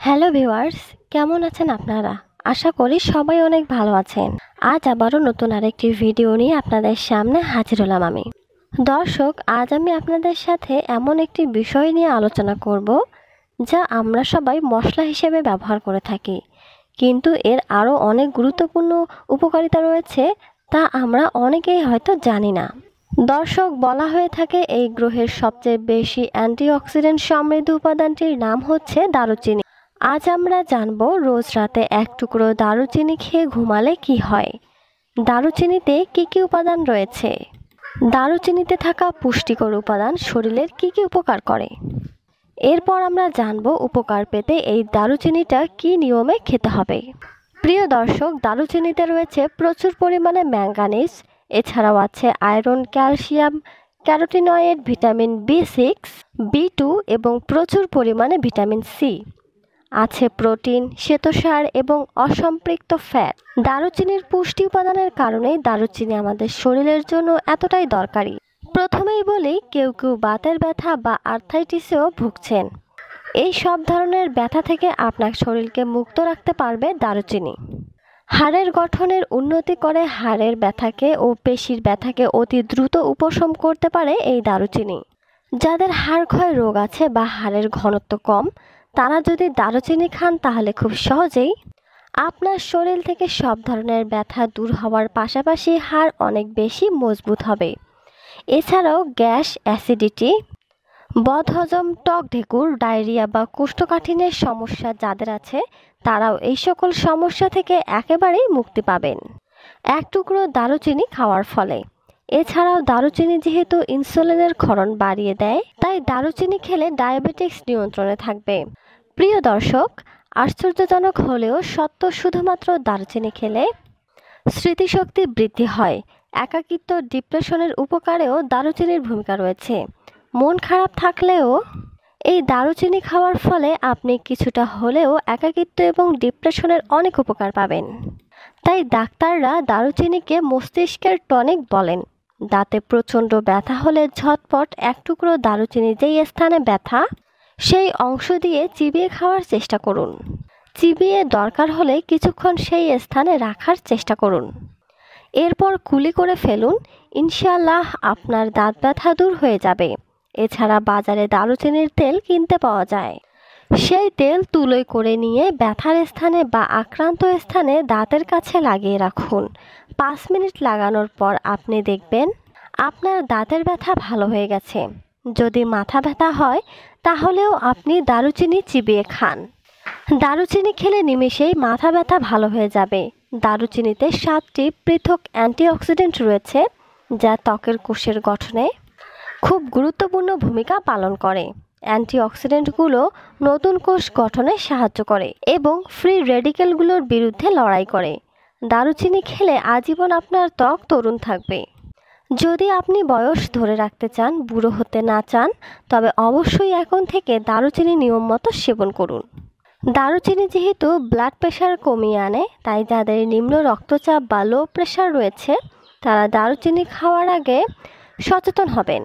Hello viewers কেমন আছেন আপনারা? আশা করি সবাই অনেক ভালো আছেন। আজ আবারও নতুন আরেকটি ভিডিও নিয়ে আপনাদের সামনে হাজির হলাম আমি। দর্শক, আজ আমি আপনাদের সাথে এমন একটি বিষয় নিয়ে আলোচনা করব, যা আমরা সবাই মশলা হিসেবে ব্যবহার করে থাকি। কিন্তু এর আরও অনেক গুরুত্বপূর্ণ উপকারিতা রয়েছে, তা আমরা অনেকেই হয়তো জানি না। দর্শক, বলা হয়ে থাকে এই গ্রহের সবচেয়ে বেশি অ্যান্টিঅক্সিডেন্ট সমৃদ্ধ উপাদানটির নাম হচ্ছে দারুচিনি। আজ আমরা জানব রোজ রাতে এক টুকরো দারুচিনি খেয়ে ঘুমালে কি হয়। দারুচিনিতে কি কি উপাদান রয়েছে? দারুচিনিতে থাকা পুষ্টিকর উপাদান শরীরের কি কি উপকার করে? এরপর আমরা জানব উপকার পেতে এই দারুচিনিটা কি নিয়মে খেতে হবে। প্রিয় দর্শক, দারুচিনিতে রয়েছে প্রচুর পরিমাণে ম্যাঙ্গানিজ এছাড়াও আছে iron, calcium, carotenoid, vitamin B six, B two এবং প্রচুর পরিমাণে ভিটামিন সি। আছে প্রোটিন, শ্বেতসার এবং অসম্পৃক্ত ফ্যাট। দারুচিনির পুষ্টি উপাদানের কারণেই দারুচিনি আমাদের শরীরের জন্য এতটাই দরকারি। প্রথমেই বলি, কেউ কেউ বাতের ব্যথা বা আর্থাইটিসেও ভুগছেন। এই সব ধরনের ব্যথা থেকে আপনার শরীরকে মুক্ত রাখতে পারবে দারুচিনি। হাড়ের গঠনের উন্নতি করে হাড়ের ব্যথাকে ও পেশির ব্যথাকে অতি দ্রুত উপশম করতে পারে এই দারুচিনি। যাদের হাড় ক্ষয় রোগ আছে বা হাড়ের ঘনত্ব কম তারা যদি দারুচিনি খান তাহলে খুব সহজেই আপনার শরীর থেকে সব ধরনের ব্যথা দূর হওয়ার পাশাপাশি হাড় অনেক বেশি মজবুত হবে। এছাড়াও গ্যাস, অ্যাসিডিটি, বদহজম, টক ঢেকুর, ডায়রিয়া বা কোষ্ঠকাঠিন্যের সমস্যা যাদের আছে, তারাও এই সকল সমস্যা থেকে একেবারেই মুক্তি পাবেন। এক টুকরো দারুচিনি খাওয়ার ফলে। এছাড়াও দারুচিনি যেহেতু ইনসুলিনের ক্ষরণ বাড়িয়ে দেয়, তাই দারুচিনি খেলে ডায়াবেটিক্স নিয়ন্ত্রণে থাকবে। প্রিয় দর্শক, আশ্চর্যজনক হলেও সত্য শুধুমাত্র দারুচিনি খেলে স্মৃতিশক্তি বৃদ্ধি হয়। একাকিত্ব ডিপ্রেশনের উপকারেও দারুচিনির ভূমিকা রয়েছে। মন খারাপ থাকলেও এই দারুচিনি খাওয়ার ফলে আপনি কিছুটা হলেও একাকিত্ব এবং ডিপ্রেশনের অনেক উপকার পাবেন। তাই ডাক্তাররা দারুচিনিকে মস্তিষ্কের টনিক বলেন। দাঁতে প্রচণ্ড ব্যথা হলে ঝটপট এক টুকরো দারুচিনি যেই স্থানে ব্যথা, সেই অংশ দিয়ে চিবিয়ে খাওয়ার চেষ্টা করুন। চিবিয়ে দরকার হলে কিছুক্ষণ সেই স্থানে রাখার চেষ্টা করুন। এরপর কুলি করে ফেলুন ইনশাল্লাহ আপনার দাঁত ব্যথা দূর হয়ে যাবে। এছাড়া বাজারে দারুচিনির তেল কিনতে পাওয়া যায়। সেই তেল তুলোয় করে নিয়ে ব্যথার স্থানে বা আক্রান্ত স্থানে দাঁতের কাছে লাগিয়ে রাখুন। পাঁচ মিনিট লাগানোর পর আপনি দেখবেন আপনার দাঁতের ব্যথা ভালো হয়ে গেছে। যদি মাথা ব্যথা হয়, তাহলেও আপনি দারুচিনি চিবিয়ে খান। দারুচিনি খেলে নিমেষেই মাথা ব্যথা ভালো হয়ে যাবে। দারুচিনিতে সাতটি পৃথক অ্যান্টিঅক্সিডেন্ট রয়েছে, যা ত্বকের কোষের গঠনে খুব গুরুত্বপূর্ণ ভূমিকা পালন করে। অ্যান্টিঅক্সিডেন্টগুলো নতুন কোষ গঠনে সাহায্য করে এবং ফ্রি রেডিকেলগুলোর বিরুদ্ধে লড়াই করে। দারুচিনি খেলে আজীবন আপনার ত্বক তরুণ থাকবে। যদি আপনি বয়স ধরে রাখতে চান, বুড়ো হতে না চান, তবে অবশ্যই এখন থেকে দারুচিনি নিয়ম মতো সেবন করুন। দারুচিনি যেহেতু ব্লাড প্রেশার কমিয়ে আনে, তাই যাদের নিম্ন রক্তচাপ বা লো প্রেশার রয়েছে, তারা দারুচিনি খাওয়ার আগে সচেতন হবেন।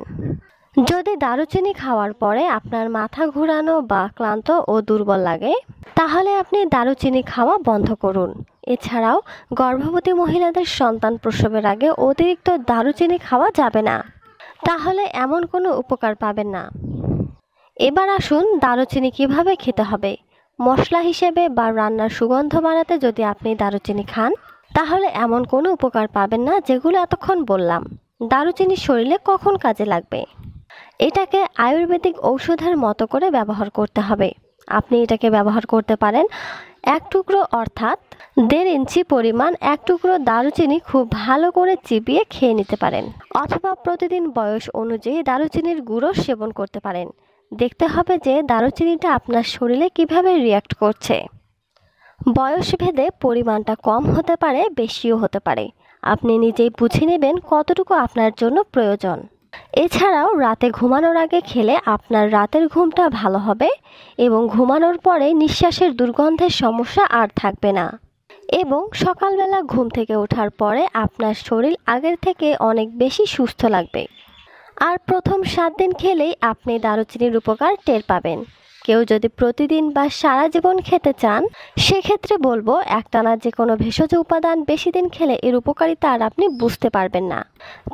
যদি দারুচিনি খাওয়ার পরে আপনার মাথা ঘোরানো বা ক্লান্ত ও দুর্বল লাগে, তাহলে আপনি দারুচিনি খাওয়া বন্ধ করুন। এছাড়াও, গর্ভবতী মহিলাদের সন্তান প্রসবের আগে অতিরিক্ত দারুচিনি খাওয়া যাবে না। তাহলে এমন কোনো উপকার পাবেন না। এবার আসুন দারুচিনি কীভাবে খেতে হবে। মশলা হিসেবে বা রান্নার সুগন্ধ বাড়াতে যদি আপনি দারুচিনি খান, তাহলে এমন কোনো উপকার পাবেন না যেগুলো এতক্ষণ বললাম। দারুচিনি শরীরে কখন কাজে লাগবে? এটাকে আয়ুর্বেদিক ঔষধের মতো করে ব্যবহার করতে হবে। আপনি এটাকে ব্যবহার করতে পারেন এক টুকরো অর্থাৎ দেড় ইঞ্চি পরিমাণ এক টুকরো দারুচিনি খুব ভালো করে চিবিয়ে খেয়ে নিতে পারেন। অথবা প্রতিদিন বয়স অনুযায়ী দারুচিনির গুঁড়ো সেবন করতে পারেন। দেখতে হবে যে দারুচিনিটা আপনার শরীরে কীভাবে রিয়াক্ট করছে। বয়স ভেদে পরিমাণটা কম হতে পারে, বেশিও হতে পারে। আপনি নিজেই বুঝে নেবেন কতটুকু আপনার জন্য প্রয়োজন। এছাড়াও রাতে ঘুমানোর আগে খেলে আপনার রাতের ঘুমটা ভালো হবে এবং ঘুমানোর পরে নিঃশ্বাসের দুর্গন্ধের সমস্যা আর থাকবে না। এবং সকালবেলা ঘুম থেকে ওঠার পরে আপনার শরীর আগের থেকে অনেক বেশি সুস্থ লাগবে। আর প্রথম সাত দিন খেলেই আপনি দারুচিনির উপকার টের পাবেন। কেউ যদি প্রতিদিন বা সারা জীবন খেতে চান, সেক্ষেত্রে বলব একটানা যে কোনো ভেষজ উপাদান বেশি দিন খেলে এর উপকারিতা আর আপনি বুঝতে পারবেন না।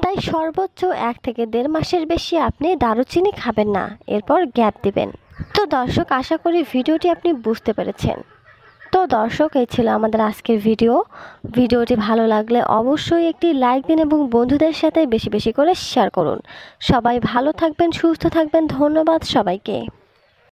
তাই সর্বোচ্চ এক থেকে দেড় মাসের বেশি আপনি দারুচিনি খাবেন না, এরপর গ্যাপ দিবেন। তো দর্শক, আশা করি ভিডিওটি আপনি বুঝতে পেরেছেন। তো দর্শক, এই ছিল আমাদের আজকের ভিডিও। ভিডিওটি ভালো লাগলে অবশ্যই একটি লাইক দিন এবং বন্ধুদের সাথে বেশি বেশি করে শেয়ার করুন। সবাই ভালো থাকবেন, সুস্থ থাকবেন। ধন্যবাদ সবাইকে।